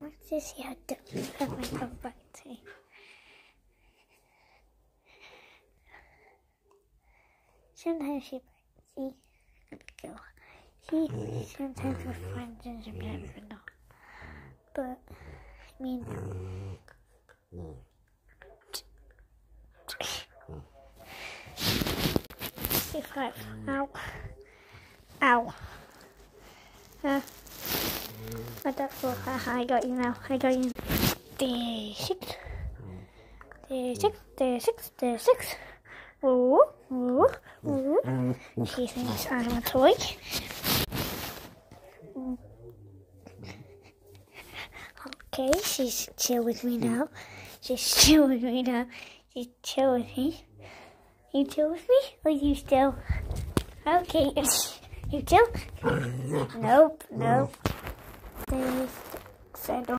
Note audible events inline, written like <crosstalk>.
Does he have to have my come back to me? Sometimes she bites. See, go. She sometimes friends and sometimes with not. But I mean, ow, ow. Uh, that's what I got you now. I got you. Day six. Day six. Day six. Day six. Ooh, ooh, ooh. She thinks I'm a toy. Okay, she's chill with me now. She's chill with me now. She's chill with me. You chill with me? Or you still? Okay. <laughs> You chill? Nope, nope. There's settle.